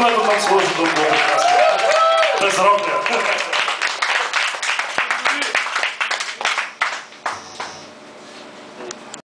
сині, когато там сложи до Бога. Безробля.